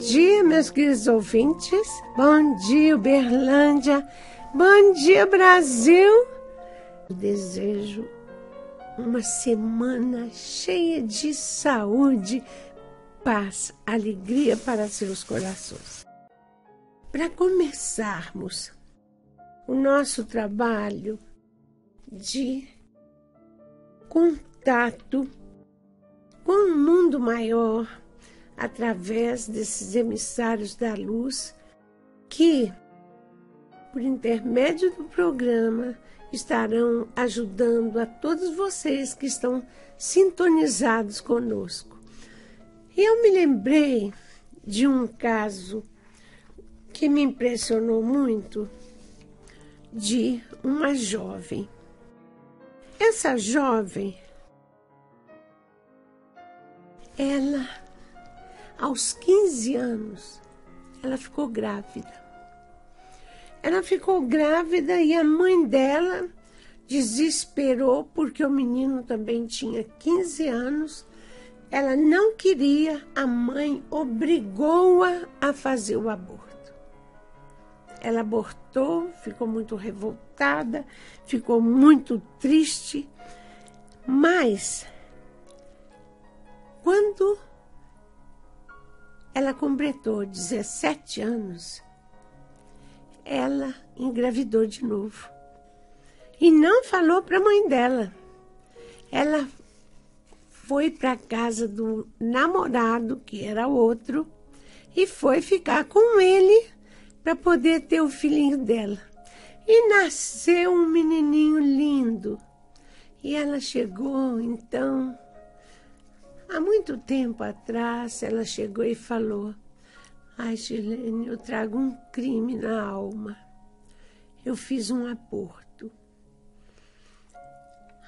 dia, meus queridos ouvintes. Bom dia, Uberlândia. Bom dia, Brasil. Eu desejo uma semana cheia de saúde, paz, alegria para seus corações. Para começarmos o nosso trabalho de contato com o mundo maior através desses emissários da luz que, por intermédio do programa, estarão ajudando a todos vocês que estão sintonizados conosco. Eu me lembrei de um caso que me impressionou muito de uma jovem. Essa jovem, ela, aos 15 anos, ela ficou grávida. Ela ficou grávida e a mãe dela desesperou porque o menino também tinha 15 anos. Ela não queria, a mãe obrigou-a a fazer o aborto. Ela abortou, ficou muito revoltada, ficou muito triste, mas quando ela completou 17 anos, ela engravidou de novo. E não falou para a mãe dela. Ela foi para a casa do namorado, que era outro, e foi ficar com ele para poder ter o filhinho dela. E nasceu um menininho lindo. E ela chegou, então, há muito tempo atrás, ela chegou e falou: Ai, Gilene, eu trago um crime na alma. Eu fiz um aborto.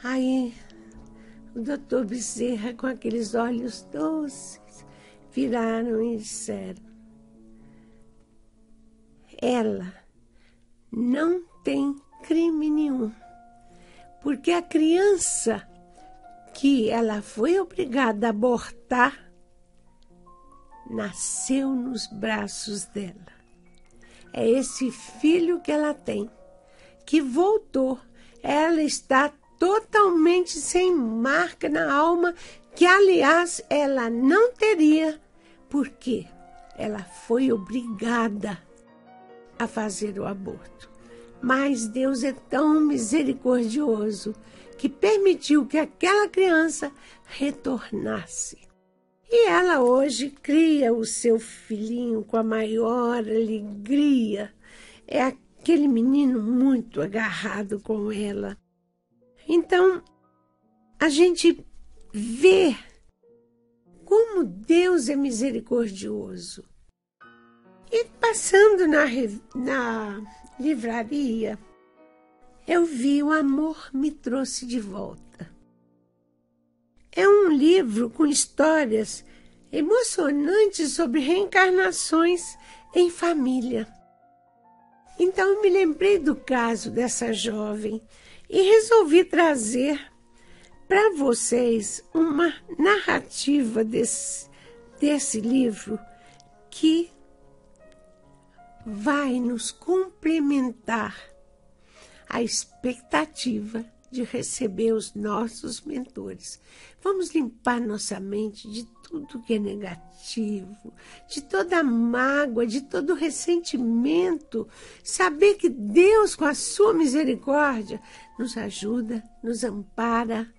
Aí, o doutor Bezerra, com aqueles olhos doces, viraram e disseram: ela não tem crime nenhum. Porque a criança que ela foi obrigada a abortar nasceu nos braços dela. É esse filho que ela tem, que voltou. Ela está totalmente sem marca na alma, que aliás ela não teria, porque ela foi obrigada a fazer o aborto. Mas Deus é tão misericordioso que permitiu que aquela criança retornasse. E ela hoje cria o seu filhinho com a maior alegria. É aquele menino muito agarrado com ela. Então, a gente vê como Deus é misericordioso. E passando na, na livraria, eu vi O Amor Me Trouxe de Volta. É um livro com histórias emocionantes sobre reencarnações em família. Então eu me lembrei do caso dessa jovem e resolvi trazer para vocês uma narrativa desse, desse livro que vai nos complementar a expectativa de receber os nossos mentores. Vamos limpar nossa mente de tudo que é negativo, de toda mágoa, de todo ressentimento. Saber que Deus, com a sua misericórdia, nos ajuda, nos ampara.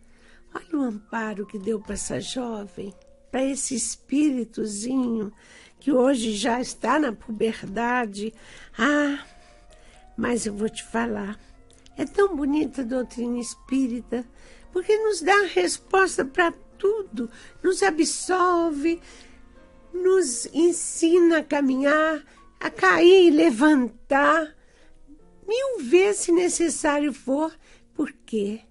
Olha o amparo que deu para essa jovem, para esse espíritozinho que hoje já está na puberdade. Ah, mas eu vou te falar, é tão bonita a doutrina espírita, porque nos dá a resposta para tudo, nos absolve, nos ensina a caminhar, a cair e levantar, mil vezes se necessário for, porque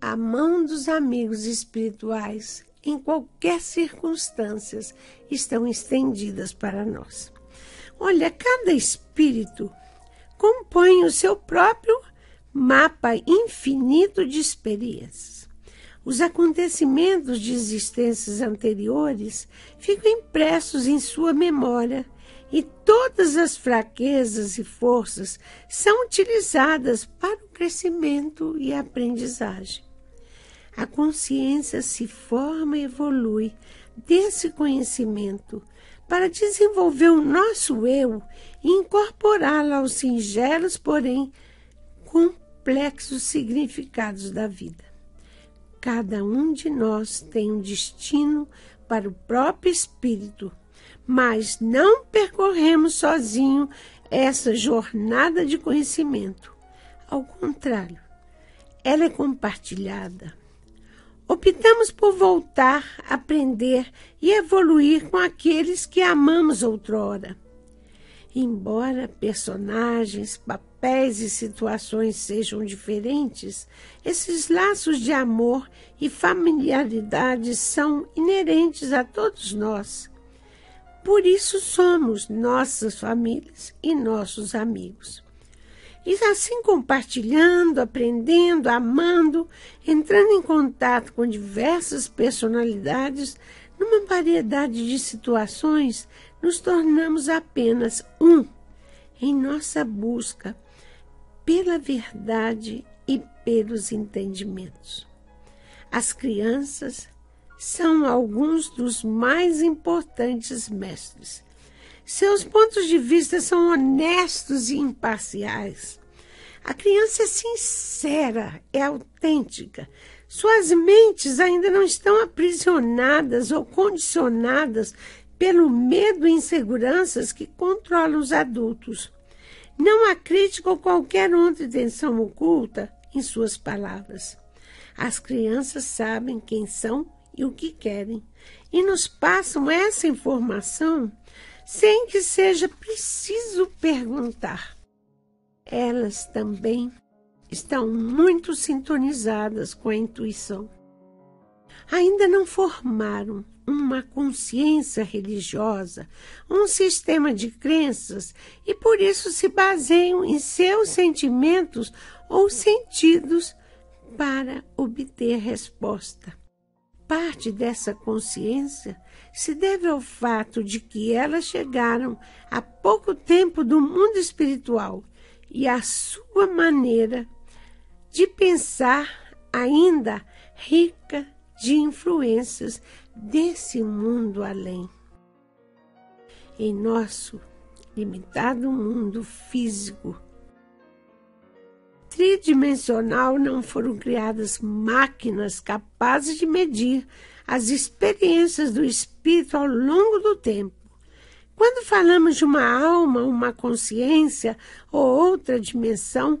a mão dos amigos espirituais em qualquer circunstância, estão estendidas para nós. Olha, cada espírito compõe o seu próprio mapa infinito de experiências. os acontecimentos de existências anteriores ficam impressos em sua memória e todas as fraquezas e forças são utilizadas para o crescimento e a aprendizagem. A consciência se forma e evolui desse conhecimento para desenvolver o nosso eu e incorporá-lo aos singelos, porém complexos significados da vida. Cada um de nós tem um destino para o próprio espírito, mas não percorremos sozinho essa jornada de conhecimento. Ao contrário, ela é compartilhada. Optamos por voltar, aprender e evoluir com aqueles que amamos outrora. Embora personagens, papéis e situações sejam diferentes, esses laços de amor e familiaridade são inerentes a todos nós. Por isso somos nossas famílias e nossos amigos. E assim compartilhando, aprendendo, amando, entrando em contato com diversas personalidades, numa variedade de situações, nos tornamos apenas um em nossa busca pela verdade e pelos entendimentos. As crianças são alguns dos mais importantes mestres. Seus pontos de vista são honestos e imparciais. A criança é sincera, é autêntica. Suas mentes ainda não estão aprisionadas ou condicionadas pelo medo e inseguranças que controlam os adultos. Não há crítica ou qualquer outra intenção oculta em suas palavras. As crianças sabem quem são e o que querem e nos passam essa informação sem que seja preciso perguntar. Elas também estão muito sintonizadas com a intuição. Ainda não formaram uma consciência religiosa, um sistema de crenças e por isso se baseiam em seus sentimentos ou sentidos para obter resposta. Parte dessa consciência se deve ao fato de que elas chegaram há pouco tempo do mundo espiritual e a sua maneira de pensar ainda rica de influências desse mundo além. Em nosso limitado mundo físico, tridimensional, não foram criadas máquinas capazes de medir as experiências do espírito ao longo do tempo. Quando falamos de uma alma, uma consciência ou outra dimensão,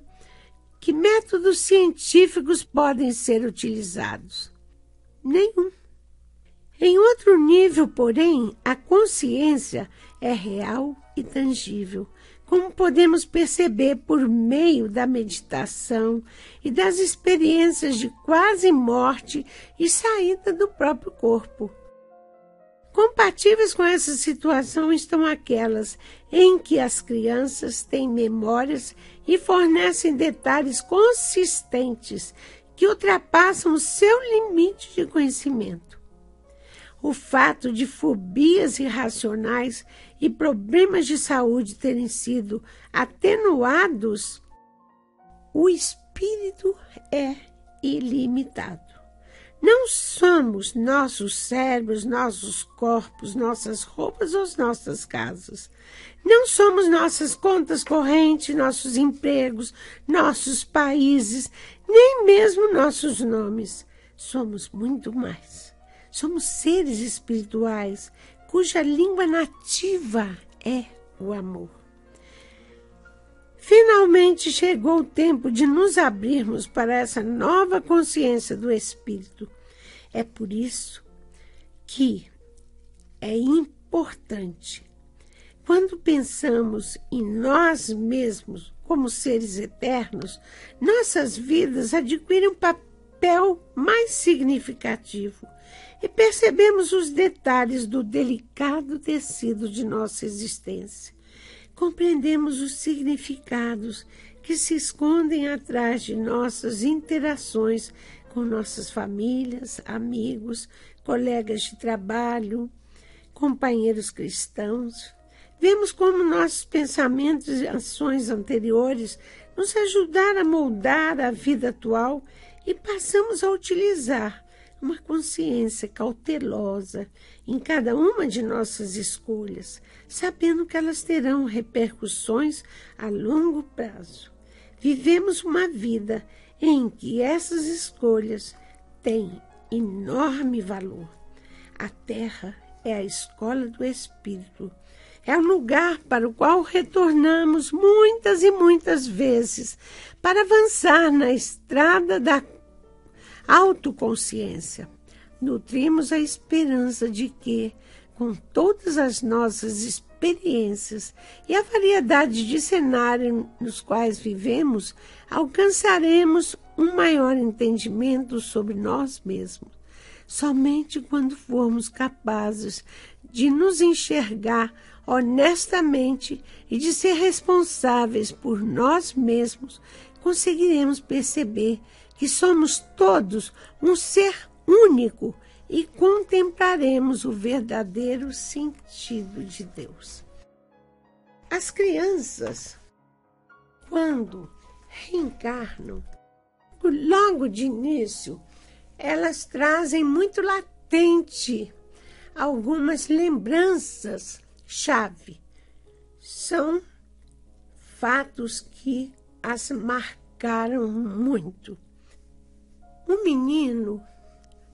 que métodos científicos podem ser utilizados? Nenhum. Em outro nível, porém, a consciência é real e tangível, como podemos perceber por meio da meditação e das experiências de quase morte e saída do próprio corpo. Compatíveis com essa situação estão aquelas em que as crianças têm memórias e fornecem detalhes consistentes que ultrapassam o seu limite de conhecimento o fato de fobias irracionais e problemas de saúde terem sido atenuados, o espírito é ilimitado. Não somos nossos cérebros, nossos corpos, nossas roupas ou nossas casas. Não somos nossas contas correntes, nossos empregos, nossos países, nem mesmo nossos nomes. Somos muito mais. Somos seres espirituais cuja língua nativa é o amor. Finalmente chegou o tempo de nos abrirmos para essa nova consciência do Espírito. É por isso que é importante, quando pensamos em nós mesmos como seres eternos, nossas vidas adquirem um papel mais significativo e percebemos os detalhes do delicado tecido de nossa existência. Compreendemos os significados que se escondem atrás de nossas interações com nossas famílias, amigos, colegas de trabalho, companheiros cristãos. Vemos como nossos pensamentos e ações anteriores nos ajudaram a moldar a vida atual e passamos a utilizar uma consciência cautelosa em cada uma de nossas escolhas, sabendo que elas terão repercussões a longo prazo. Vivemos uma vida em que essas escolhas têm enorme valor. A Terra é a escola do Espírito. É um lugar para o qual retornamos muitas e muitas vezes para avançar na estrada da autoconsciência. Nutrimos a esperança de que, com todas as nossas experiências e a variedade de cenários nos quais vivemos, alcançaremos um maior entendimento sobre nós mesmos. Somente quando formos capazes de nos enxergar honestamente e de ser responsáveis por nós mesmos, conseguiremos perceber que somos todos um ser único e contemplaremos o verdadeiro sentido de Deus. As crianças, quando reencarnam, logo de início, elas trazem muito latente algumas lembranças chave. São fatos que as marcaram muito. Um menino,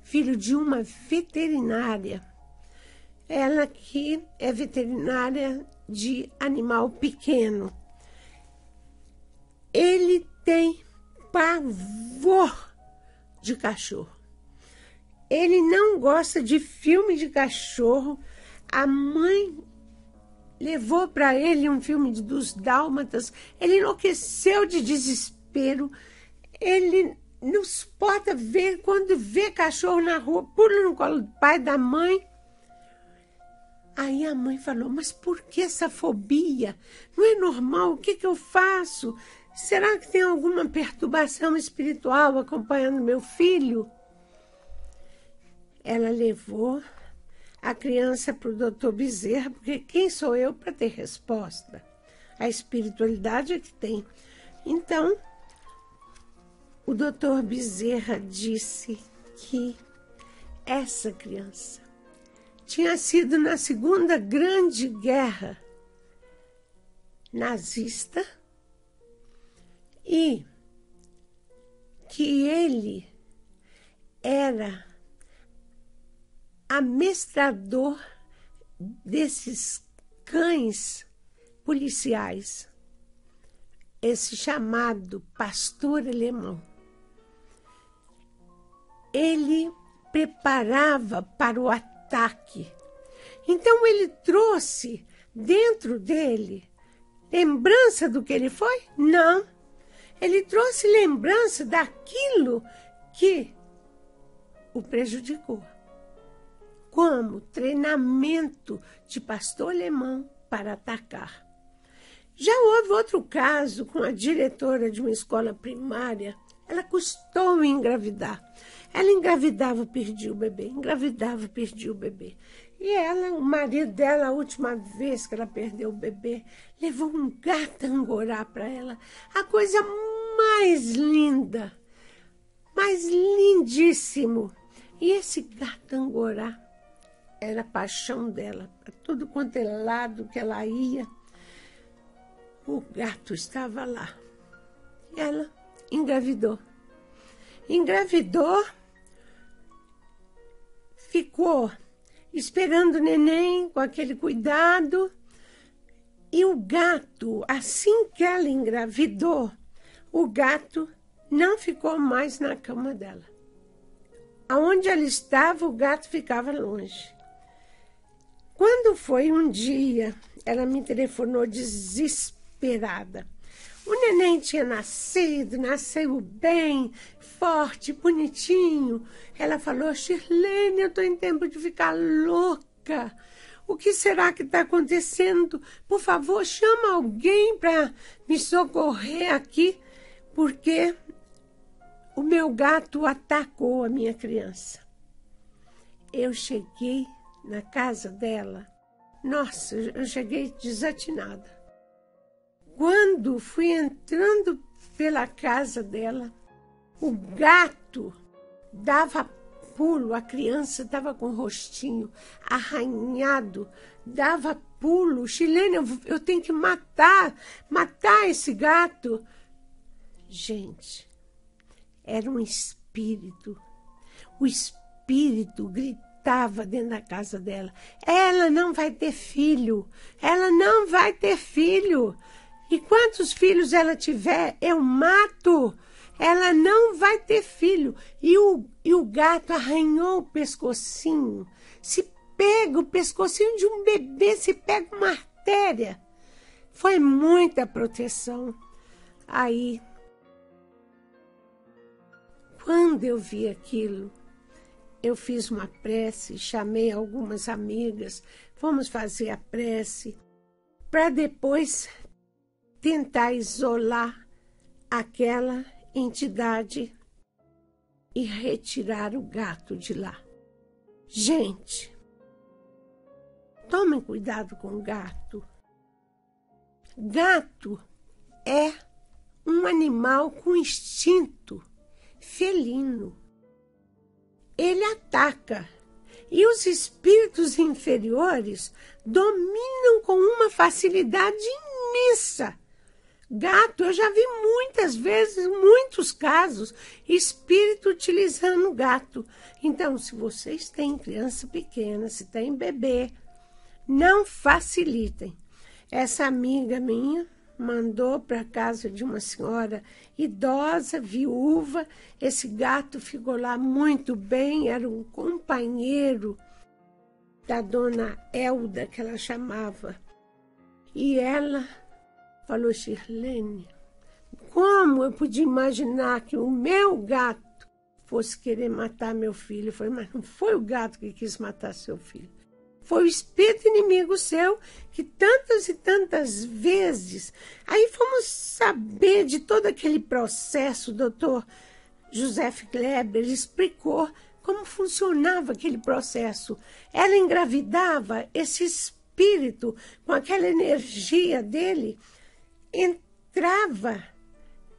filho de uma veterinária, ela que é veterinária de animal pequeno, ele tem pavor de cachorro. Ele não gosta de filme de cachorro. A mãe levou para ele um filme dos Dálmatas. Ele enlouqueceu de desespero. Ele não suporta ver quando vê cachorro na rua, pula no colo do pai, da mãe. Aí a mãe falou: Mas por que essa fobia? Não é normal? O que, que eu faço? Será que tem alguma perturbação espiritual acompanhando meu filho? Ela levou a criança para o doutor Bezerra, porque quem sou eu para ter resposta? A espiritualidade é que tem. Então, o doutor Bezerra disse que essa criança tinha sido na Segunda Grande Guerra nazista e que ele era amestrador desses cães policiais, esse chamado pastor alemão ele preparava para o ataque. Então ele trouxe dentro dele lembrança do que ele foi? Não. Ele trouxe lembrança daquilo que o prejudicou. Como treinamento de pastor alemão para atacar. Já houve outro caso com a diretora de uma escola primária. Ela custou engravidar. Ela engravidava, perdia o bebê, engravidava, perdia o bebê. E ela, o marido dela, a última vez que ela perdeu o bebê, levou um gato angorá para ela. A coisa mais linda, mais lindíssimo. E esse gato angorá era a paixão dela. Para tudo quanto é lado que ela ia, o gato estava lá. E ela engravidou. Engravidou ficou esperando o neném com aquele cuidado. E o gato, assim que ela engravidou, o gato não ficou mais na cama dela. Aonde ela estava, o gato ficava longe. Quando foi um dia, ela me telefonou desesperada. O neném tinha nascido, nasceu bem, forte, bonitinho. Ela falou: Shirlene, eu estou em tempo de ficar louca. O que será que está acontecendo? Por favor, chama alguém para me socorrer aqui, porque o meu gato atacou a minha criança. Eu cheguei na casa dela. Nossa, eu cheguei desatinada. Quando fui entrando pela casa dela, o gato dava pulo, a criança estava com o rostinho arranhado, dava pulo. Chilena, eu, eu tenho que matar, matar esse gato. Gente, era um espírito. O espírito gritava dentro da casa dela: ela não vai ter filho, ela não vai ter filho. E quantos filhos ela tiver, eu mato. Ela não vai ter filho. E o, e o gato arranhou o pescocinho. Se pega o pescocinho de um bebê, se pega uma artéria. Foi muita proteção. Aí, quando eu vi aquilo, eu fiz uma prece, chamei algumas amigas, fomos fazer a prece, para depois tentar isolar aquela entidade e retirar o gato de lá. Gente, tomem cuidado com o gato. Gato é um animal com instinto felino. Ele ataca e os espíritos inferiores dominam com uma facilidade imensa Gato, eu já vi muitas vezes, muitos casos, espírito utilizando gato. Então, se vocês têm criança pequena, se tem bebê, não facilitem. Essa amiga minha mandou para casa de uma senhora idosa, viúva. Esse gato ficou lá muito bem, era um companheiro da dona Elda, que ela chamava. E ela Falou Shirlene, como eu podia imaginar que o meu gato fosse querer matar meu filho? Eu falei, mas não foi o gato que quis matar seu filho. Foi o espírito inimigo seu que tantas e tantas vezes. Aí fomos saber de todo aquele processo, o doutor José Kleber explicou como funcionava aquele processo. Ela engravidava, esse espírito, com aquela energia dele, entrava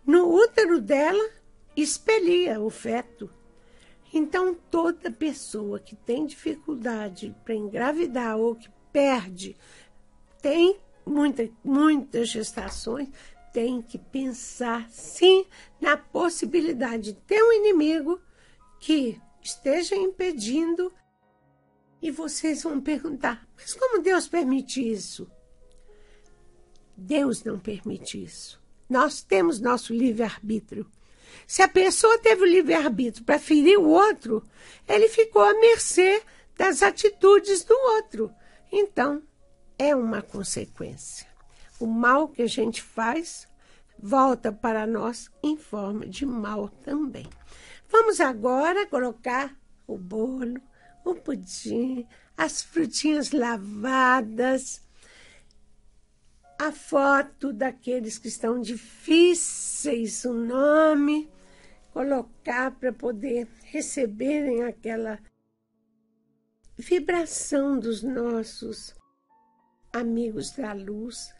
no útero dela e expelia o feto. Então, toda pessoa que tem dificuldade para engravidar ou que perde, tem muita, muitas gestações, tem que pensar sim na possibilidade de ter um inimigo que esteja impedindo. E vocês vão perguntar: mas como Deus permite isso? Deus não permite isso. Nós temos nosso livre-arbítrio. Se a pessoa teve o livre-arbítrio para ferir o outro, ele ficou à mercê das atitudes do outro. Então, é uma consequência. O mal que a gente faz volta para nós em forma de mal também. Vamos agora colocar o bolo, o pudim, as frutinhas lavadas a foto daqueles que estão difíceis, o nome, colocar para poder receberem aquela vibração dos nossos amigos da luz.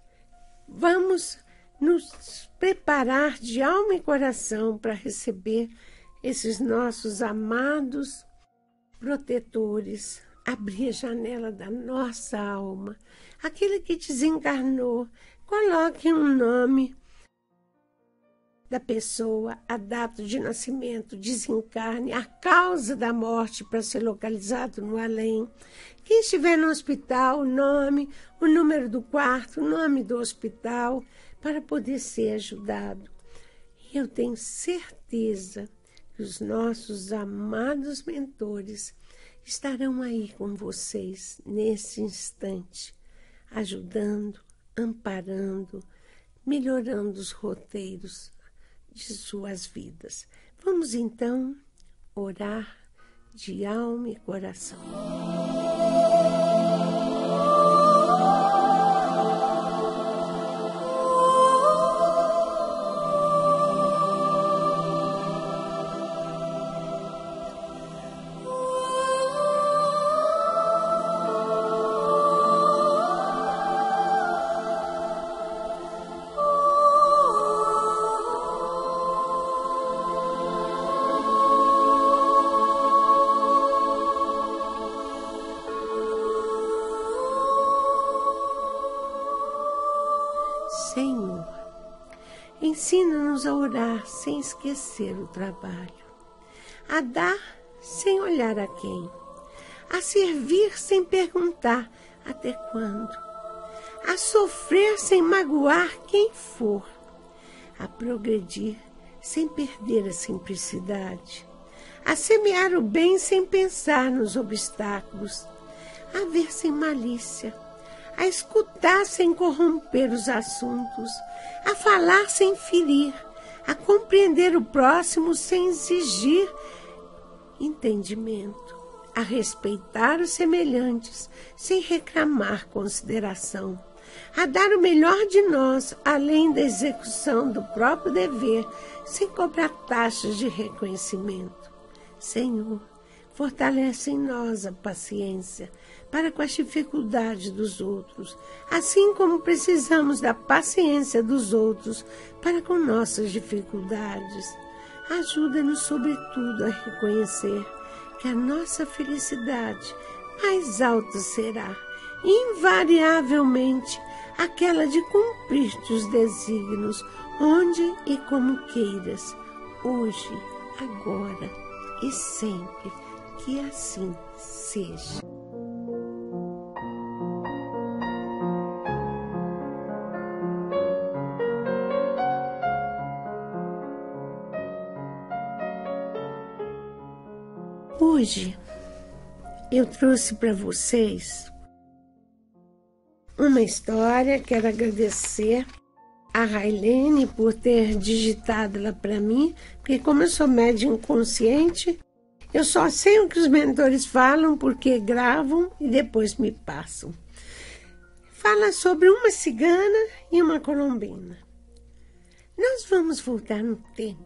Vamos nos preparar de alma e coração para receber esses nossos amados protetores, abrir a janela da nossa alma aquele que desencarnou, coloque um nome da pessoa, a data de nascimento, desencarne, a causa da morte para ser localizado no além. Quem estiver no hospital, o nome, o número do quarto, o nome do hospital, para poder ser ajudado. Eu tenho certeza que os nossos amados mentores estarão aí com vocês nesse instante ajudando, amparando, melhorando os roteiros de suas vidas. Vamos então orar de alma e coração. Sem esquecer o trabalho, a dar sem olhar a quem, a servir sem perguntar até quando, a sofrer sem magoar quem for, a progredir sem perder a simplicidade, a semear o bem sem pensar nos obstáculos, a ver sem malícia, a escutar sem corromper os assuntos, a falar sem ferir, a compreender o próximo sem exigir entendimento, a respeitar os semelhantes sem reclamar consideração, a dar o melhor de nós além da execução do próprio dever, sem cobrar taxas de reconhecimento. Senhor, fortalece em nós a paciência para com as dificuldades dos outros, assim como precisamos da paciência dos outros para com nossas dificuldades. Ajuda-nos, sobretudo, a reconhecer que a nossa felicidade mais alta será, invariavelmente, aquela de cumprir os desígnios, onde e como queiras, hoje, agora e sempre. Que assim seja. Hoje eu trouxe para vocês uma história. Quero agradecer a Railene por ter digitado ela para mim, porque como eu sou média inconsciente, eu só sei o que os mentores falam porque gravam e depois me passam. Fala sobre uma cigana e uma colombina. Nós vamos voltar no tempo.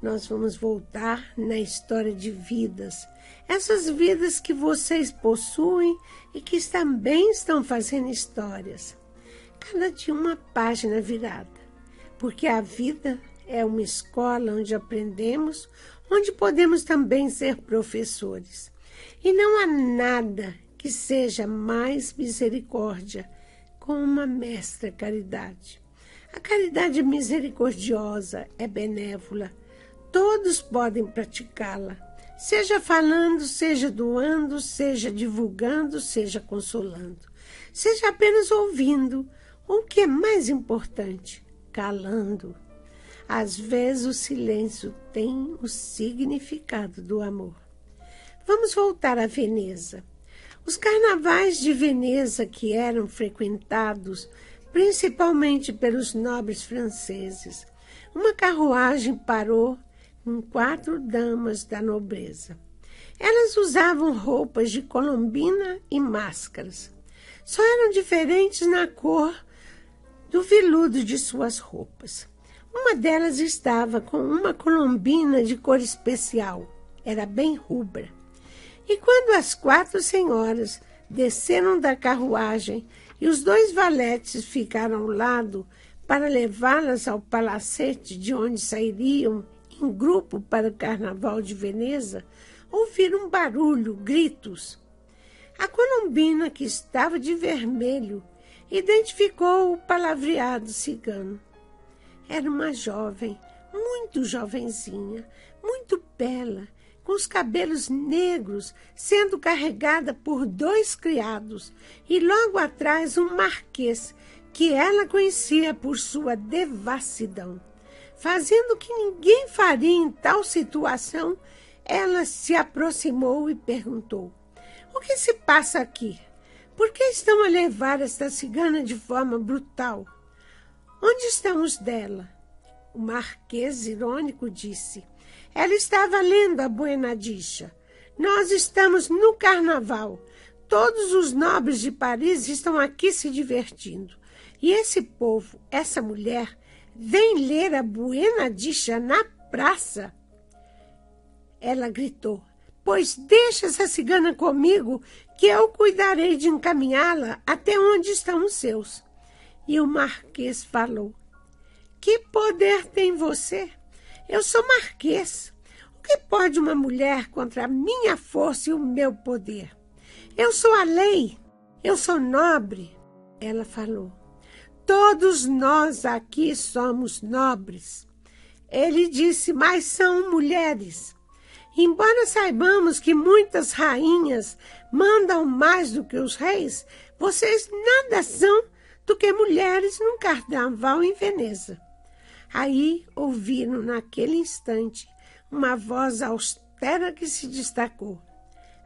Nós vamos voltar na história de vidas, essas vidas que vocês possuem e que também estão fazendo histórias. Cada dia uma página virada, porque a vida é uma escola onde aprendemos, onde podemos também ser professores. E não há nada que seja mais misericórdia com uma mestra caridade. A caridade misericordiosa é benévola, todos podem praticá-la, seja falando, seja doando, seja divulgando, seja consolando, seja apenas ouvindo, ou o que é mais importante, calando. Às vezes o silêncio tem o significado do amor. Vamos voltar a Veneza. Os carnavais de Veneza, que eram frequentados principalmente pelos nobres franceses, uma carruagem parou com quatro damas da nobreza. Elas usavam roupas de colombina e máscaras. Só eram diferentes na cor do veludo de suas roupas. Uma delas estava com uma colombina de cor especial, era bem rubra. E quando as quatro senhoras desceram da carruagem e os dois valetes ficaram ao lado para levá-las ao palacete de onde sairiam em grupo para o Carnaval de Veneza, ouviram um barulho, gritos. A colombina, que estava de vermelho, identificou o palavreado cigano. Era uma jovem, muito jovenzinha, muito bela, com os cabelos negros, sendo carregada por dois criados, e logo atrás um marquês, que ela conhecia por sua devassidão. Fazendo o que ninguém faria em tal situação, ela se aproximou e perguntou: O que se passa aqui? Por que estão a levar esta cigana de forma brutal? Onde estão os dela? O marquês irônico disse. Ela estava lendo a Buenadicha. Nós estamos no carnaval. Todos os nobres de Paris estão aqui se divertindo. E esse povo, essa mulher, vem ler a Buenadicha na praça. Ela gritou. Pois deixa essa cigana comigo, que eu cuidarei de encaminhá-la até onde estão os seus. E o marquês falou: Que poder tem você? Eu sou marquês. O que pode uma mulher contra a minha força e o meu poder? Eu sou a lei. Eu sou nobre. Ela falou: Todos nós aqui somos nobres. Ele disse, mas são mulheres. Embora saibamos que muitas rainhas mandam mais do que os reis, vocês nada são do que mulheres num carnaval em Veneza. Aí ouviram naquele instante uma voz austera que se destacou.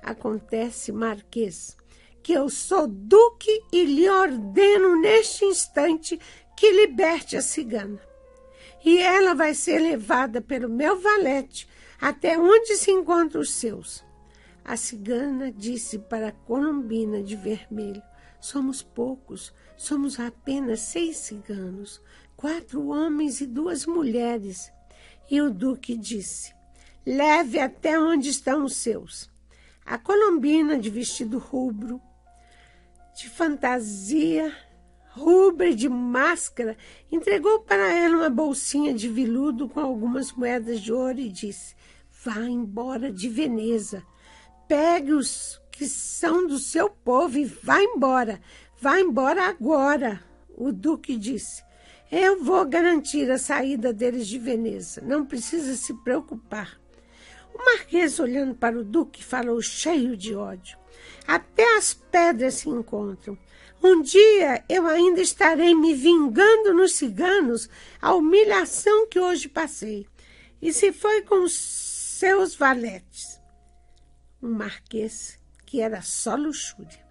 Acontece, Marquês, que eu sou duque e lhe ordeno neste instante que liberte a cigana. E ela vai ser levada pelo meu valete até onde se encontram os seus. A cigana disse para a colombina de vermelho: Somos poucos, somos apenas seis ciganos, quatro homens e duas mulheres. E o duque disse: Leve até onde estão os seus. A colombina, de vestido rubro, de fantasia rubra de máscara, entregou para ela uma bolsinha de viludo com algumas moedas de ouro e disse: Vá embora de Veneza. Pegue os que são do seu povo e vá embora. Vá embora agora. O duque disse: Eu vou garantir a saída deles de Veneza. Não precisa se preocupar. O marquês, olhando para o duque, falou cheio de ódio. Até as pedras se encontram. Um dia eu ainda estarei me vingando nos ciganos a humilhação que hoje passei. E se foi com seus valetes. Um marquês que era só luxúria.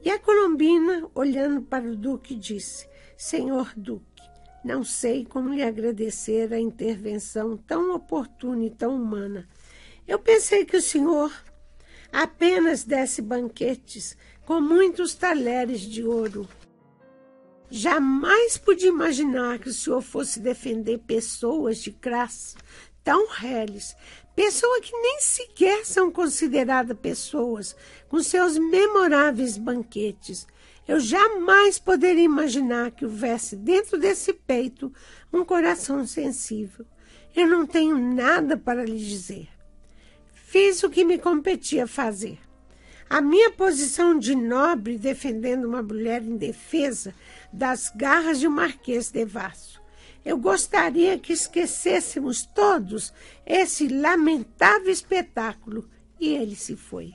E a colombina, olhando para o duque, disse: Senhor duque, não sei como lhe agradecer a intervenção tão oportuna e tão humana. Eu pensei que o senhor apenas desse banquetes com muitos talheres de ouro. Jamais pude imaginar que o senhor fosse defender pessoas de classe tão reles, pessoas que nem sequer são consideradas pessoas, com seus memoráveis banquetes. Eu jamais poderia imaginar que houvesse dentro desse peito um coração sensível. Eu não tenho nada para lhe dizer. Fiz o que me competia fazer. A minha posição de nobre defendendo uma mulher indefesa das garras de um marquês de Vasso. Eu gostaria que esquecêssemos todos esse lamentável espetáculo. E ele se foi.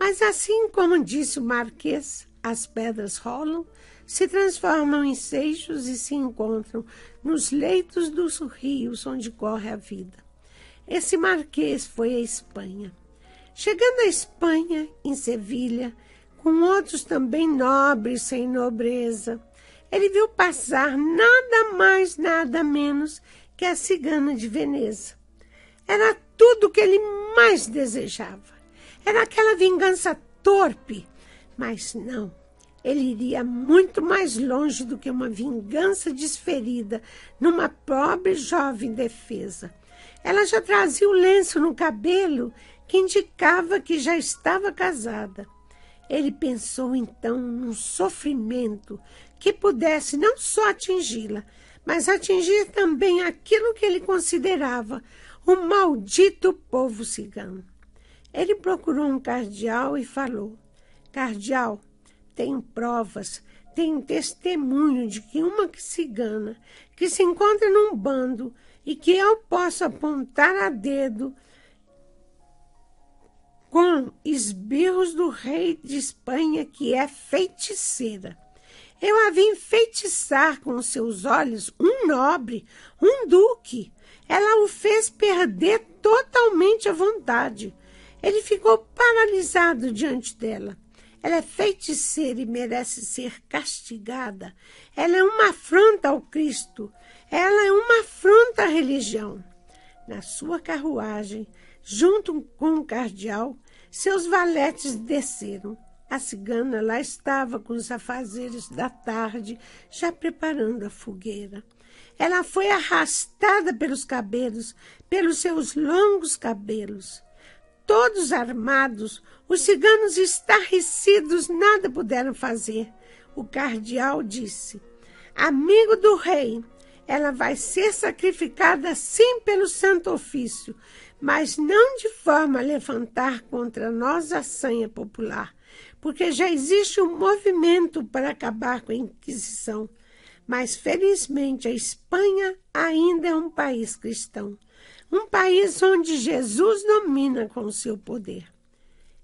Mas assim como disse o marquês, as pedras rolam, se transformam em seixos e se encontram nos leitos dos rios onde corre a vida. Esse marquês foi à Espanha. Chegando à Espanha, em Sevilha, com outros também nobres sem nobreza, ele viu passar nada mais, nada menos que a cigana de Veneza. Era tudo o que ele mais desejava. Era aquela vingança torpe, mas não. Ele iria muito mais longe do que uma vingança desferida numa pobre jovem defesa. Ela já trazia o lenço no cabelo que indicava que já estava casada. Ele pensou então num sofrimento que pudesse não só atingi-la, mas atingir também aquilo que ele considerava o maldito povo cigano. Ele procurou um cardeal e falou: Cardeal, tenho provas, tenho testemunho de que uma cigana que se encontra num bando e que eu posso apontar a dedo com esbirros do rei de Espanha, que é feiticeira. Eu a vi enfeitiçar com seus olhos um nobre, um duque. Ela o fez perder totalmente a vontade. Ele ficou paralisado diante dela. Ela é feiticeira e merece ser castigada. Ela é uma afronta ao Cristo. Ela é uma afronta à religião. Na sua carruagem, junto com o cardeal, seus valetes desceram. A cigana lá estava com os afazeres da tarde, já preparando a fogueira. Ela foi arrastada pelos cabelos, pelos seus longos cabelos. Todos armados, os ciganos estarrecidos nada puderam fazer. O cardeal disse: Amigo do rei, ela vai ser sacrificada sim pelo santo ofício, mas não de forma a levantar contra nós a sanha popular, porque já existe um movimento para acabar com a Inquisição. Mas felizmente a Espanha ainda é um país cristão, um país onde Jesus domina com o seu poder.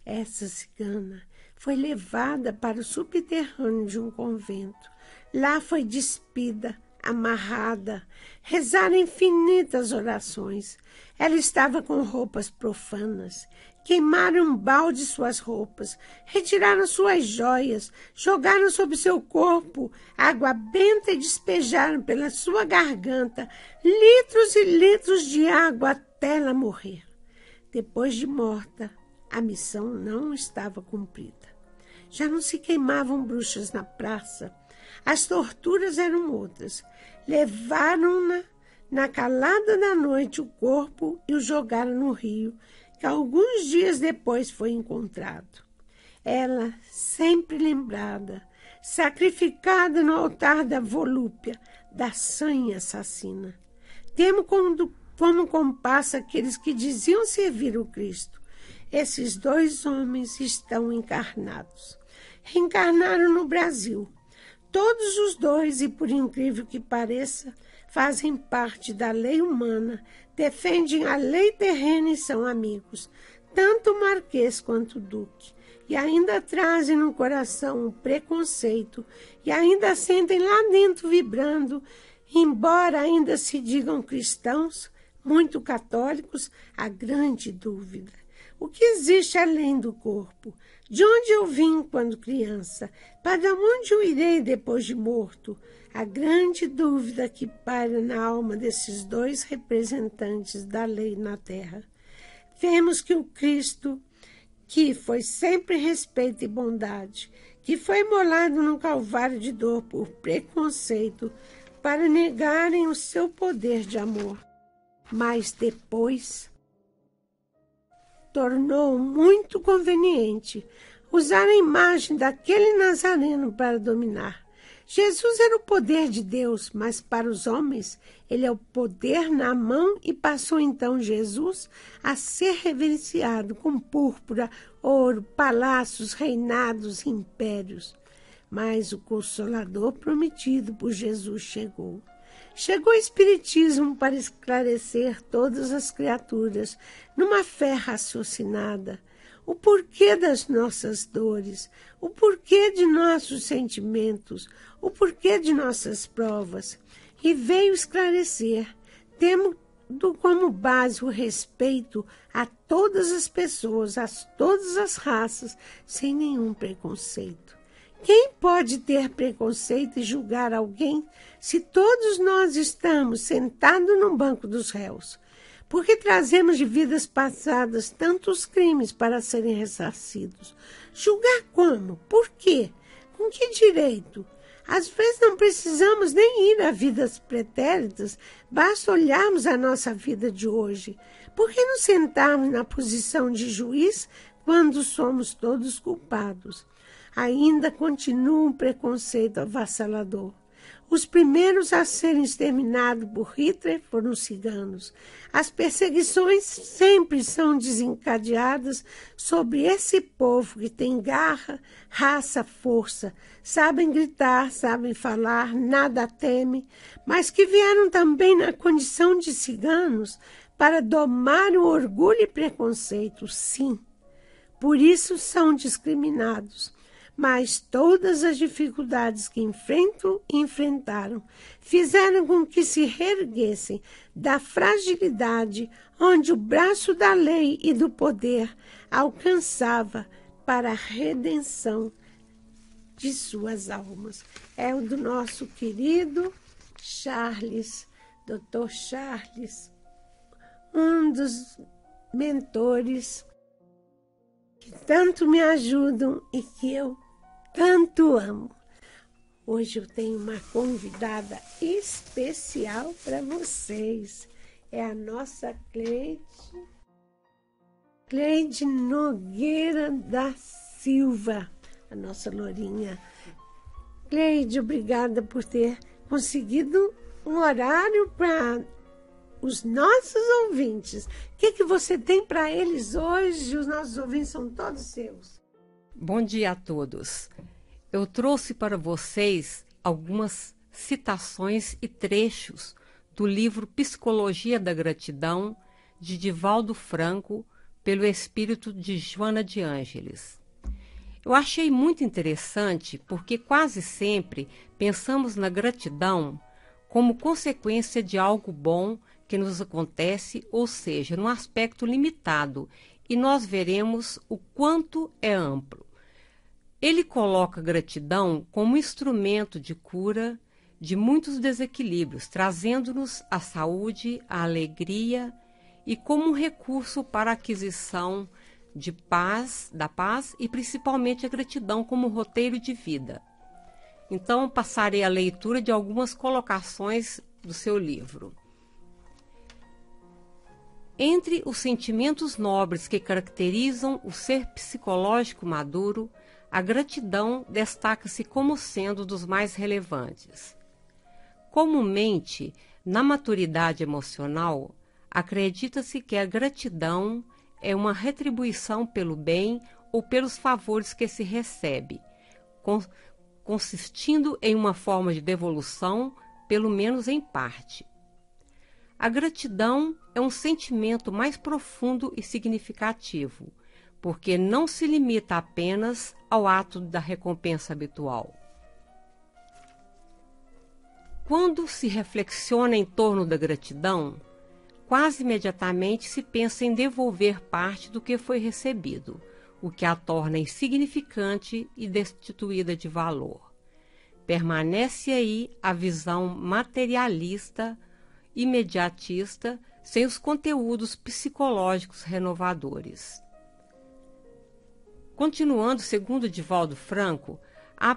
Essa cigana foi levada para o subterrâneo de um convento. Lá foi despida, amarrada, rezaram infinitas orações. Ela estava com roupas profanas. Queimaram um balde suas roupas, retiraram suas joias, jogaram sobre seu corpo água benta e despejaram pela sua garganta litros e litros de água até ela morrer. Depois de morta, a missão não estava cumprida. Já não se queimavam bruxas na praça. As torturas eram outras. Levaram-na na calada da noite o corpo e o jogaram no rio que alguns dias depois foi encontrado. Ela, sempre lembrada, sacrificada no altar da volúpia, da sanha assassina. Temo como, como compassa aqueles que diziam servir o Cristo. Esses dois homens estão encarnados. Reencarnaram no Brasil. Todos os dois, e por incrível que pareça, fazem parte da lei humana, defendem a lei terrena e são amigos, tanto o marquês quanto o duque, e ainda trazem no coração o preconceito e ainda sentem lá dentro vibrando, embora ainda se digam cristãos, muito católicos, a grande dúvida. O que existe além do corpo? De onde eu vim quando criança? Para onde eu irei depois de morto? A grande dúvida que paira na alma desses dois representantes da lei na terra. Vemos que o Cristo, que foi sempre respeito e bondade, que foi molado no calvário de dor por preconceito, para negarem o seu poder de amor. Mas depois tornou muito conveniente usar a imagem daquele nazareno para dominar. Jesus era o poder de Deus, mas para os homens ele é o poder na mão e passou então Jesus a ser reverenciado com púrpura, ouro, palácios, reinados impérios. Mas o Consolador prometido por Jesus chegou. Chegou o Espiritismo para esclarecer todas as criaturas numa fé raciocinada, o porquê das nossas dores, o porquê de nossos sentimentos, o porquê de nossas provas, e veio esclarecer, tendo como base o respeito a todas as pessoas, a todas as raças, sem nenhum preconceito. Quem pode ter preconceito e julgar alguém se todos nós estamos sentados no banco dos réus? Porque trazemos de vidas passadas tantos crimes para serem ressarcidos. Julgar como? Por quê? Com que direito? Às vezes não precisamos nem ir a vidas pretéritas, basta olharmos a nossa vida de hoje. Por que nos sentarmos na posição de juiz quando somos todos culpados? Ainda continua um preconceito avassalador. Os primeiros a serem exterminados por Hitler foram os ciganos. As perseguições sempre são desencadeadas sobre esse povo que tem garra, raça, força, sabem gritar, sabem falar, nada teme, mas que vieram também na condição de ciganos para domar o orgulho e preconceito, sim. Por isso são discriminados mas todas as dificuldades que enfrentam e enfrentaram fizeram com que se reerguessem da fragilidade onde o braço da lei e do poder alcançava para a redenção de suas almas. É o do nosso querido Charles, Dr. Charles, um dos mentores que tanto me ajudam e que eu tanto amo. Hoje eu tenho uma convidada especial para vocês. É a nossa Cleide, Cleide Nogueira da Silva, a nossa Lourinha. Cleide, obrigada por ter conseguido um horário para os nossos ouvintes. O que, que você tem para eles hoje? Os nossos ouvintes são todos seus. Bom dia a todos. Eu trouxe para vocês algumas citações e trechos do livro Psicologia da Gratidão, de Divaldo Franco, pelo espírito de Joana de Ângeles. Eu achei muito interessante porque quase sempre pensamos na gratidão como consequência de algo bom que nos acontece, ou seja, num aspecto limitado, e nós veremos o quanto é amplo. Ele coloca a gratidão como instrumento de cura de muitos desequilíbrios, trazendo-nos a saúde, a alegria e como um recurso para a aquisição de paz, da paz e principalmente a gratidão como roteiro de vida. Então, passarei a leitura de algumas colocações do seu livro. Entre os sentimentos nobres que caracterizam o ser psicológico maduro, a gratidão destaca-se como sendo dos mais relevantes. Comumente, na maturidade emocional, acredita-se que a gratidão é uma retribuição pelo bem ou pelos favores que se recebe, consistindo em uma forma de devolução, pelo menos em parte. A gratidão é um sentimento mais profundo e significativo, porque não se limita apenas ao ato da recompensa habitual. Quando se reflexiona em torno da gratidão, quase imediatamente se pensa em devolver parte do que foi recebido, o que a torna insignificante e destituída de valor. Permanece aí a visão materialista, imediatista, sem os conteúdos psicológicos renovadores. Continuando, segundo Divaldo Franco, a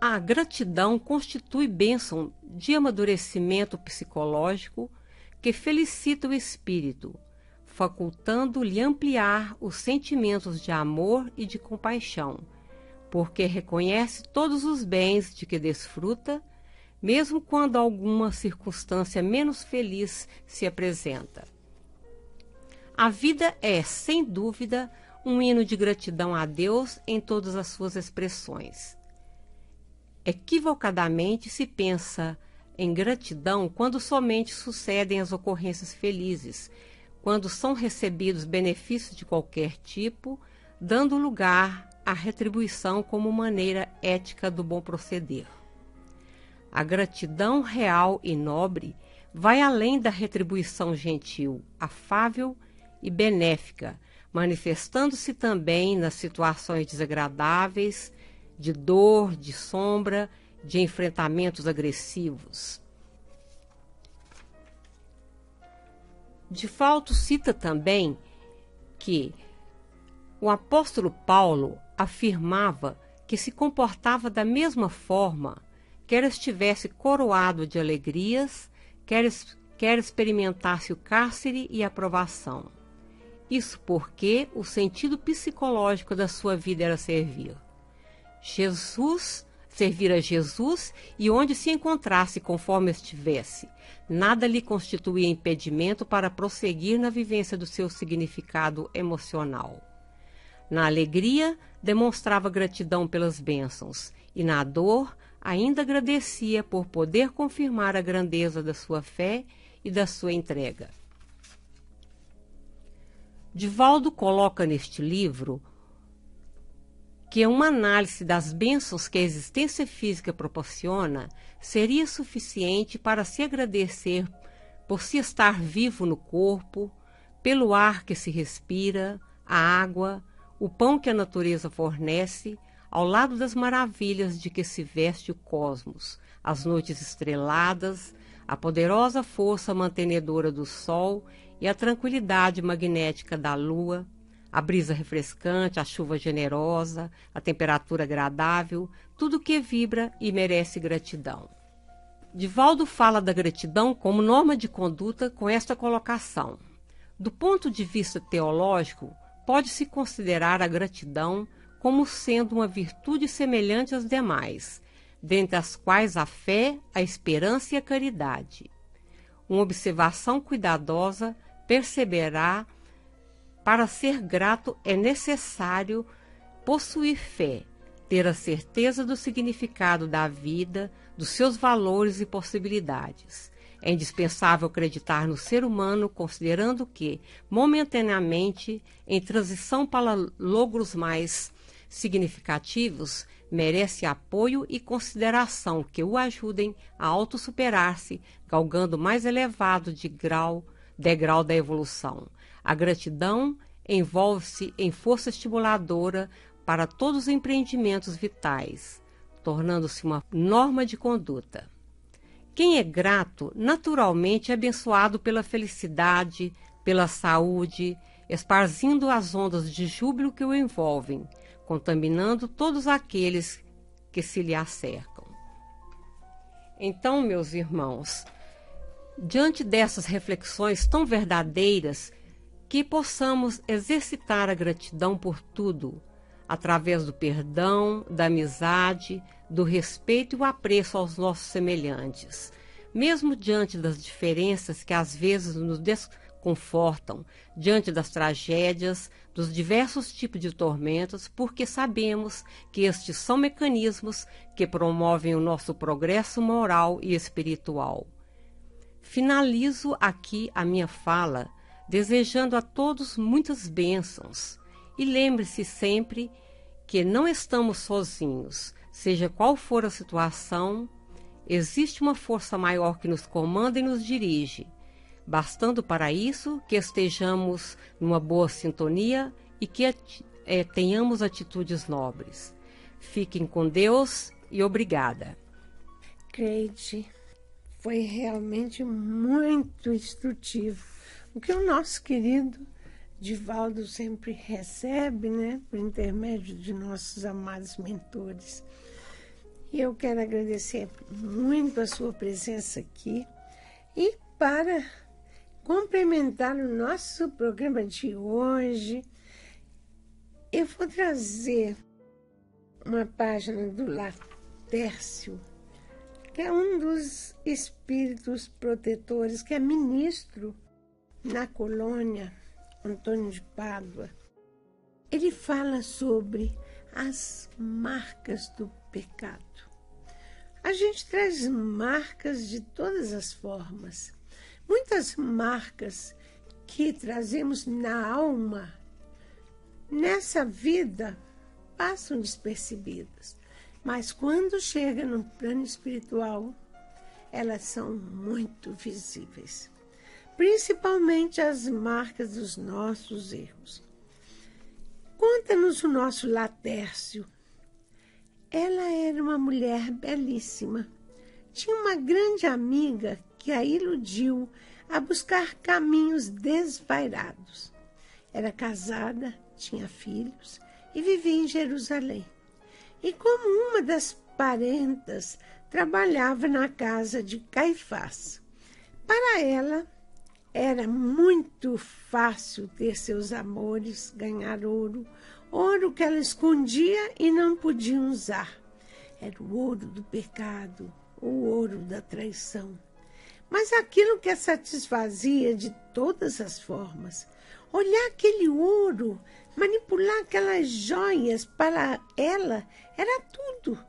a gratidão constitui bênção de amadurecimento psicológico que felicita o espírito, facultando-lhe ampliar os sentimentos de amor e de compaixão, porque reconhece todos os bens de que desfruta, mesmo quando alguma circunstância menos feliz se apresenta. A vida é, sem dúvida, um hino de gratidão a Deus em todas as suas expressões Equivocadamente se pensa em gratidão quando somente sucedem as ocorrências felizes, quando são recebidos benefícios de qualquer tipo, dando lugar à retribuição como maneira ética do bom proceder. A gratidão real e nobre vai além da retribuição gentil, afável e benéfica, manifestando-se também nas situações desagradáveis, de dor, de sombra, de enfrentamentos agressivos. De Falto cita também que o apóstolo Paulo afirmava que se comportava da mesma forma, quer estivesse coroado de alegrias, quer, quer experimentasse o cárcere e a provação. Isso porque o sentido psicológico da sua vida era servir. Jesus, servir a Jesus e onde se encontrasse conforme estivesse. Nada lhe constituía impedimento para prosseguir na vivência do seu significado emocional. Na alegria, demonstrava gratidão pelas bênçãos, e na dor, ainda agradecia por poder confirmar a grandeza da sua fé e da sua entrega. Divaldo coloca neste livro que uma análise das bênçãos que a existência física proporciona seria suficiente para se agradecer por se estar vivo no corpo, pelo ar que se respira, a água, o pão que a natureza fornece, ao lado das maravilhas de que se veste o cosmos, as noites estreladas, a poderosa força mantenedora do sol e a tranquilidade magnética da lua, a brisa refrescante, a chuva generosa, a temperatura agradável, tudo que vibra e merece gratidão. Divaldo fala da gratidão como norma de conduta com esta colocação. Do ponto de vista teológico, pode-se considerar a gratidão como sendo uma virtude semelhante às demais, dentre as quais a fé, a esperança e a caridade. Uma observação cuidadosa perceberá para ser grato é necessário possuir fé, ter a certeza do significado da vida, dos seus valores e possibilidades. É indispensável acreditar no ser humano, considerando que, momentaneamente, em transição para logros mais significativos, merece apoio e consideração que o ajudem a autossuperar-se, galgando mais elevado de grau, degrau da evolução. A gratidão envolve-se em força estimuladora para todos os empreendimentos vitais, tornando-se uma norma de conduta. Quem é grato, naturalmente é abençoado pela felicidade, pela saúde, esparzindo as ondas de júbilo que o envolvem, contaminando todos aqueles que se lhe acercam. Então, meus irmãos, diante dessas reflexões tão verdadeiras, que possamos exercitar a gratidão por tudo, através do perdão, da amizade, do respeito e o apreço aos nossos semelhantes, mesmo diante das diferenças que às vezes nos desconfortam, diante das tragédias, dos diversos tipos de tormentos, porque sabemos que estes são mecanismos que promovem o nosso progresso moral e espiritual. Finalizo aqui a minha fala desejando a todos muitas bênçãos. E lembre-se sempre que não estamos sozinhos, seja qual for a situação, existe uma força maior que nos comanda e nos dirige, bastando para isso que estejamos numa boa sintonia e que é, tenhamos atitudes nobres. Fiquem com Deus e obrigada. Creide, foi realmente muito instrutivo o que o nosso querido Divaldo sempre recebe, né, por intermédio de nossos amados mentores. E eu quero agradecer muito a sua presença aqui e para complementar o nosso programa de hoje, eu vou trazer uma página do Latércio, que é um dos espíritos protetores, que é ministro na colônia Antônio de Pádua, ele fala sobre as marcas do pecado. A gente traz marcas de todas as formas, muitas marcas que trazemos na alma, nessa vida, passam despercebidas, mas quando chega no plano espiritual, elas são muito visíveis principalmente as marcas dos nossos erros. Conta-nos o nosso Latércio. Ela era uma mulher belíssima. Tinha uma grande amiga que a iludiu a buscar caminhos desvairados. Era casada, tinha filhos e vivia em Jerusalém. E como uma das parentas trabalhava na casa de Caifás, para ela era muito fácil ter seus amores, ganhar ouro, ouro que ela escondia e não podia usar. Era o ouro do pecado, o ouro da traição. Mas aquilo que a satisfazia de todas as formas, olhar aquele ouro, manipular aquelas joias para ela, era tudo.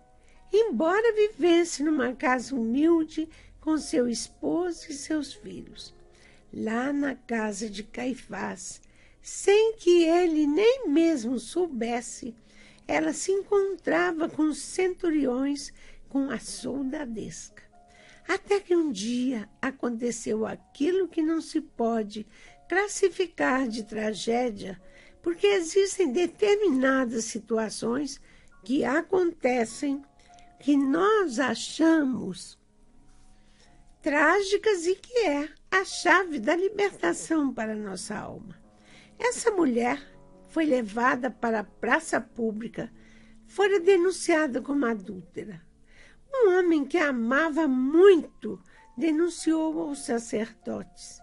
Embora vivesse numa casa humilde com seu esposo e seus filhos lá na casa de Caifás, sem que ele nem mesmo soubesse, ela se encontrava com os centuriões com a soldadesca. Até que um dia aconteceu aquilo que não se pode classificar de tragédia, porque existem determinadas situações que acontecem que nós achamos trágicas e que é a chave da libertação para nossa alma. Essa mulher foi levada para a praça pública, fora denunciada como adúltera. Um homem que a amava muito denunciou aos sacerdotes.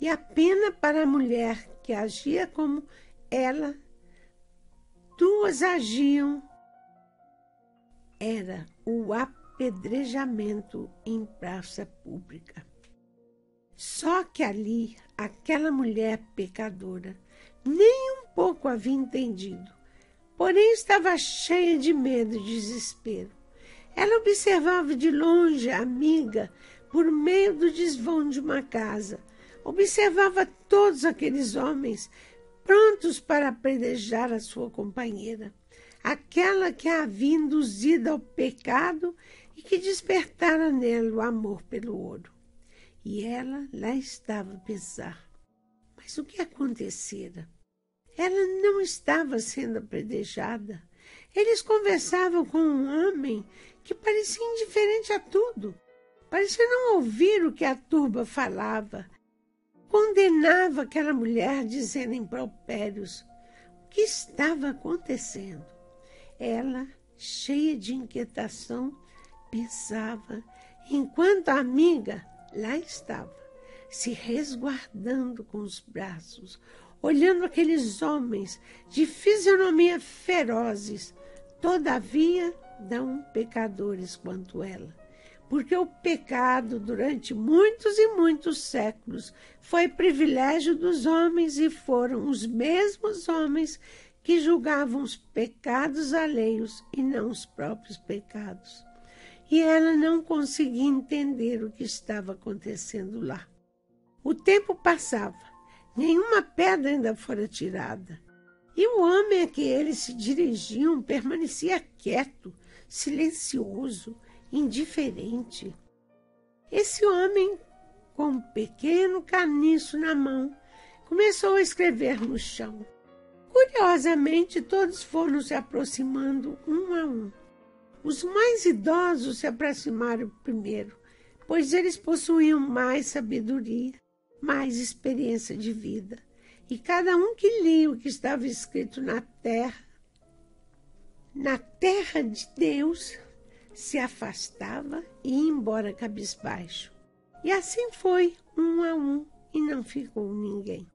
E a pena para a mulher que agia como ela, duas agiam, era o apedrejamento em praça pública. Só que ali, aquela mulher pecadora nem um pouco havia entendido, porém estava cheia de medo e desespero. Ela observava de longe a amiga por meio do desvão de uma casa. Observava todos aqueles homens prontos para apedrejar a sua companheira, aquela que a havia induzido ao pecado e que despertara nela o amor pelo ouro. E ela lá estava a pensar. Mas o que acontecera? Ela não estava sendo apedrejada. Eles conversavam com um homem que parecia indiferente a tudo. Parecia não ouvir o que a turba falava. Condenava aquela mulher dizendo impropérios. O que estava acontecendo? Ela, cheia de inquietação, pensava, enquanto a amiga lá estava, se resguardando com os braços, olhando aqueles homens de fisionomia ferozes, todavia não pecadores quanto ela. Porque o pecado, durante muitos e muitos séculos, foi privilégio dos homens e foram os mesmos homens que julgavam os pecados alheios e não os próprios pecados. E ela não conseguia entender o que estava acontecendo lá. O tempo passava, nenhuma pedra ainda fora tirada. E o homem a que eles se dirigiam permanecia quieto, silencioso, indiferente. Esse homem, com um pequeno caniço na mão, começou a escrever no chão. Curiosamente, todos foram se aproximando um a um. Os mais idosos se aproximaram primeiro, pois eles possuíam mais sabedoria, mais experiência de vida. E cada um que lia o que estava escrito na terra na terra de Deus, se afastava e ia embora cabisbaixo. E assim foi, um a um, e não ficou ninguém.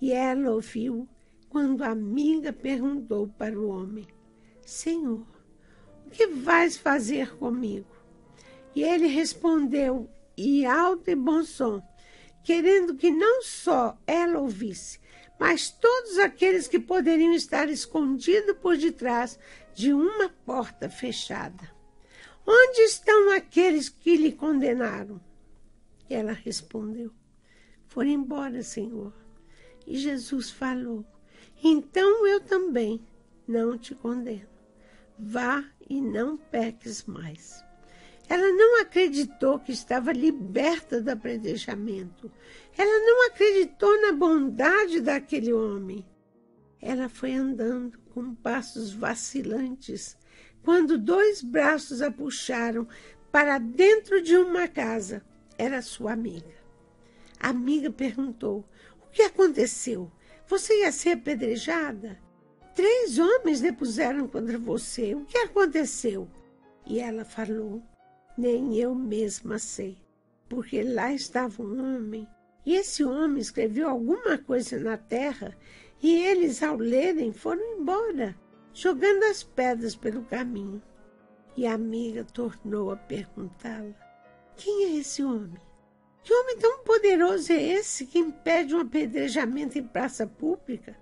E ela ouviu quando a amiga perguntou para o homem: Senhor, o que vais fazer comigo? E ele respondeu, e alto e bom som, querendo que não só ela ouvisse, mas todos aqueles que poderiam estar escondidos por detrás de uma porta fechada. Onde estão aqueles que lhe condenaram? Ela respondeu: Foram embora, Senhor. E Jesus falou: Então eu também não te condeno. Vá e não peques mais. Ela não acreditou que estava liberta do apredejamento. Ela não acreditou na bondade daquele homem. Ela foi andando com passos vacilantes quando dois braços a puxaram para dentro de uma casa. Era sua amiga. A amiga perguntou: O que aconteceu? Você ia ser apedrejada? Três homens depuseram contra você. O que aconteceu? E ela falou: Nem eu mesma sei, porque lá estava um homem e esse homem escreveu alguma coisa na terra e eles, ao lerem, foram embora, jogando as pedras pelo caminho. E a amiga tornou a perguntá-la: Quem é esse homem? Que homem tão poderoso é esse que impede um apedrejamento em praça pública?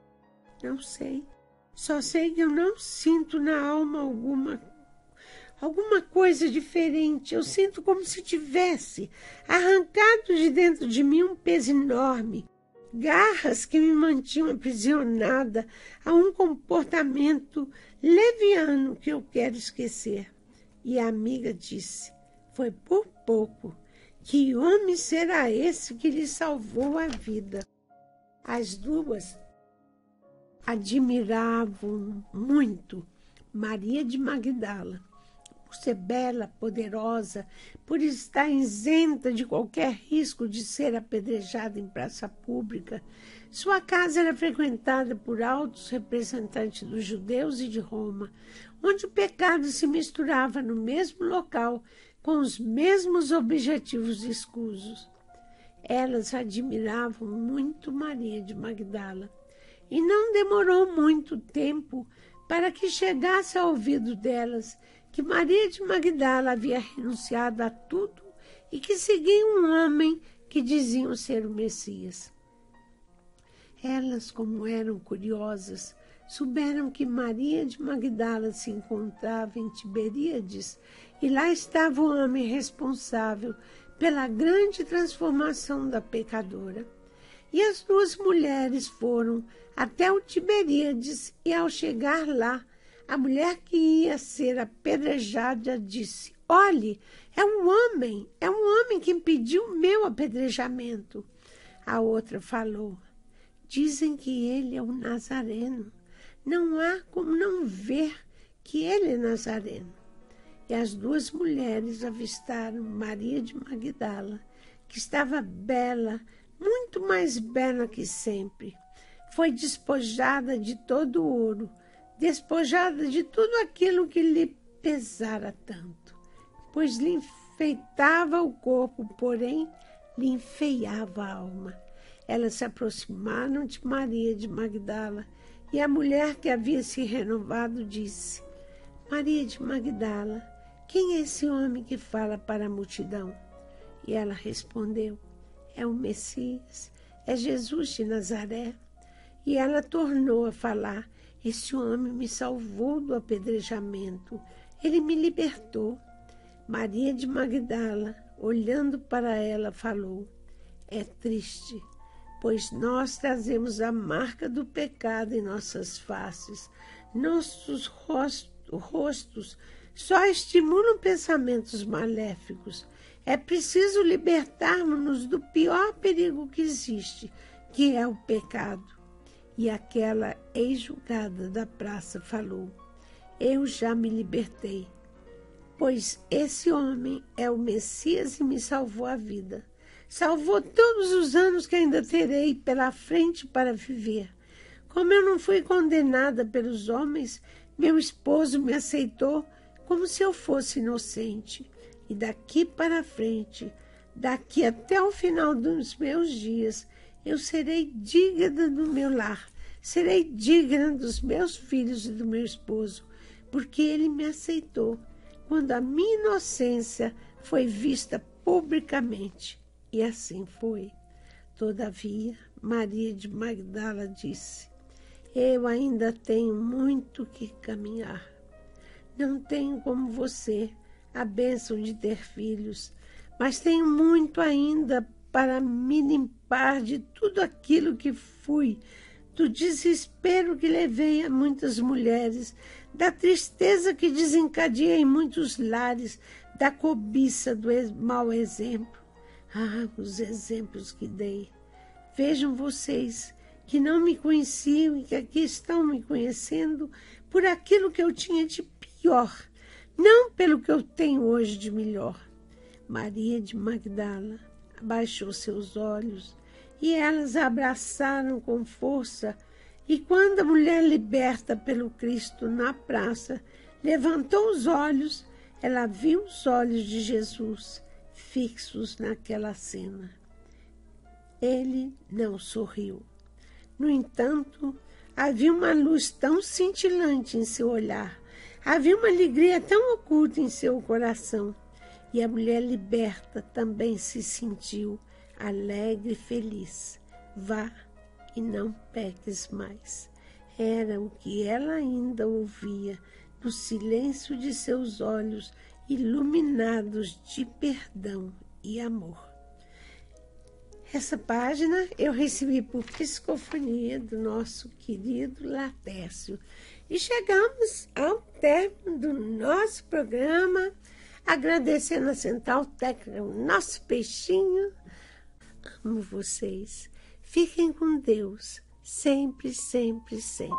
Não sei. Só sei que eu não sinto na alma alguma alguma coisa diferente. Eu sinto como se tivesse arrancado de dentro de mim um peso enorme, garras que me mantinham aprisionada a um comportamento leviano que eu quero esquecer. E a amiga disse: Foi por pouco. Que homem será esse que lhe salvou a vida? As duas admiravam muito Maria de Magdala por ser bela, poderosa, por estar isenta de qualquer risco de ser apedrejada em praça pública. Sua casa era frequentada por altos representantes dos judeus e de Roma, onde o pecado se misturava no mesmo local com os mesmos objetivos escusos. Elas admiravam muito Maria de Magdala, e não demorou muito tempo para que chegasse ao ouvido delas que Maria de Magdala havia renunciado a tudo e que seguia um homem que diziam ser o Messias. Elas, como eram curiosas, souberam que Maria de Magdala se encontrava em Tiberíades e lá estava o homem responsável pela grande transformação da pecadora. E as duas mulheres foram até o Tiberíades e, ao chegar lá, a mulher que ia ser apedrejada disse: Olhe, é um homem, é um homem que impediu meu apedrejamento. A outra falou: Dizem que ele é o Nazareno. Não há como não ver que ele é Nazareno. E as duas mulheres avistaram Maria de Magdala, que estava bela, muito mais bela que sempre. Foi despojada de todo o ouro despojada de tudo aquilo que lhe pesara tanto, pois lhe enfeitava o corpo, porém lhe enfeiava a alma. Elas se aproximaram de Maria de Magdala e a mulher que havia se renovado disse: Maria de Magdala, quem é esse homem que fala para a multidão? E ela respondeu: É o Messias, é Jesus de Nazaré. E ela tornou a falar: esse homem me salvou do apedrejamento. Ele me libertou. Maria de Magdala, olhando para ela, falou: É triste, pois nós trazemos a marca do pecado em nossas faces. Nossos rostos só estimulam pensamentos maléficos. É preciso libertarmos-nos do pior perigo que existe, que é o pecado. E aquela ex-julgada da praça falou: Eu já me libertei, pois esse homem é o Messias e me salvou a vida. Salvou todos os anos que ainda terei pela frente para viver. Como eu não fui condenada pelos homens, meu esposo me aceitou como se eu fosse inocente. E daqui para frente, daqui até o final dos meus dias, eu serei digna do meu lar, serei digna dos meus filhos e do meu esposo, porque ele me aceitou quando a minha inocência foi vista publicamente. E assim foi. Todavia, Maria de Magdala disse: Eu ainda tenho muito que caminhar. Não tenho como você a bênção de ter filhos, mas tenho muito ainda para me limpar de tudo aquilo que fui, do desespero que levei a muitas mulheres, da tristeza que desencadeia em muitos lares, da cobiça do mau exemplo. Ah, os exemplos que dei. Vejam vocês que não me conheciam e que aqui estão me conhecendo por aquilo que eu tinha de pior, não pelo que eu tenho hoje de melhor. Maria de Magdala abaixou seus olhos e elas a abraçaram com força. E quando a mulher liberta pelo Cristo na praça levantou os olhos, ela viu os olhos de Jesus fixos naquela cena. Ele não sorriu. No entanto, havia uma luz tão cintilante em seu olhar, havia uma alegria tão oculta em seu coração e a mulher liberta também se sentiu alegre e feliz. Vá e não peques mais. Era o que ela ainda ouvia no silêncio de seus olhos iluminados de perdão e amor. Essa página eu recebi por psicofonia do nosso querido Latécio. E chegamos ao término do nosso programa agradecendo a Central Técnica, o nosso peixinho. Amo vocês. Fiquem com Deus, sempre, sempre, sempre.